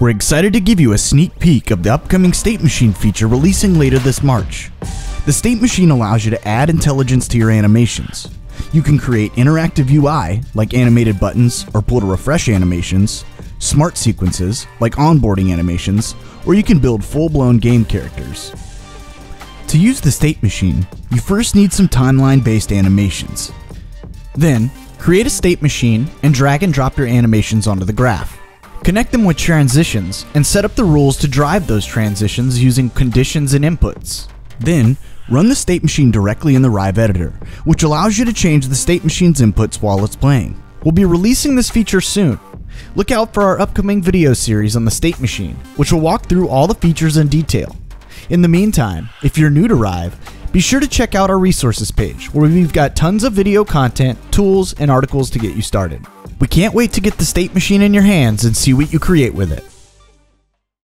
We're excited to give you a sneak peek of the upcoming State Machine feature releasing later this March. The State Machine allows you to add intelligence to your animations. You can create interactive UI, like animated buttons or pull to refresh animations, smart sequences, like onboarding animations, or you can build full blown game characters. To use the State Machine, you first need some timeline based animations. Then, create a state machine and drag and drop your animations onto the graph. Connect them with transitions and set up the rules to drive those transitions using conditions and inputs. Then, run the state machine directly in the Rive editor, which allows you to change the state machine's inputs while it's playing. We'll be releasing this feature soon. Look out for our upcoming video series on the state machine, which will walk through all the features in detail. In the meantime, if you're new to Rive, be sure to check out our resources page where we've got tons of video content, tools, and articles to get you started. We can't wait to get the state machine in your hands and see what you create with it.